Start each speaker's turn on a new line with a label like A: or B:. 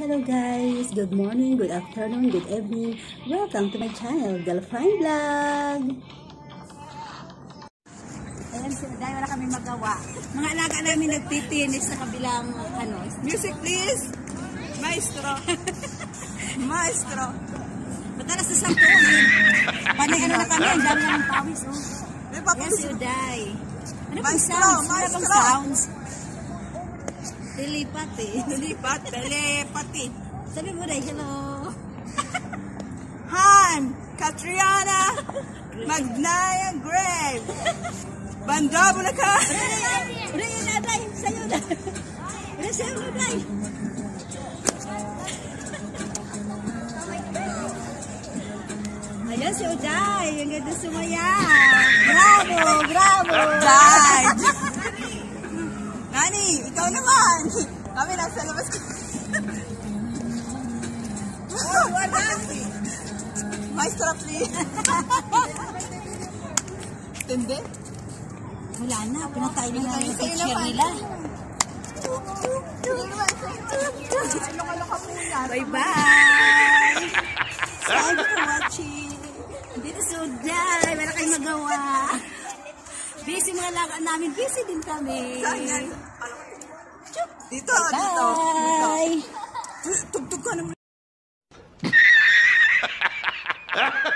A: Hello guys! Good morning, good afternoon, good evening. Welcome to my channel, Galfine Vlog! Ayan sila, dahil wala kami magawa. Mga alaga namin nagtitinis sa kabilang ano.
B: Music please! Maestro! Maestro!
A: Matalas na sang tuwin. Panay ano na kami, ang dami namin pawis. Oh. Yes, you die. Ano bang sounds? Ano bang sounds? Dilipat eh.
B: Lipat, telepathy.
A: Sabi mo na, hello.
B: Han! Katriana! Magnaya Grave! Banda mo na ka!
A: Yun na, Day. Sa'yo na. Udah sa'yo na, Day. Ayan si Uday. Ang ganda sumaya. Bravo, bravo.
B: Dad! Naman! Kami nasa labas ko. oh, wala! Maestro, please! Tindi?
A: Wala na. Pinatay na lang yung picture nila. Bye-bye. Thank you for watching. Dito si Uday. Wala kayong magawa. Busy mga laga namin. Busy din kami.
B: Saan yan? Ah, dito, Bye. dito.
A: Bye!
B: Tugtog ka naman.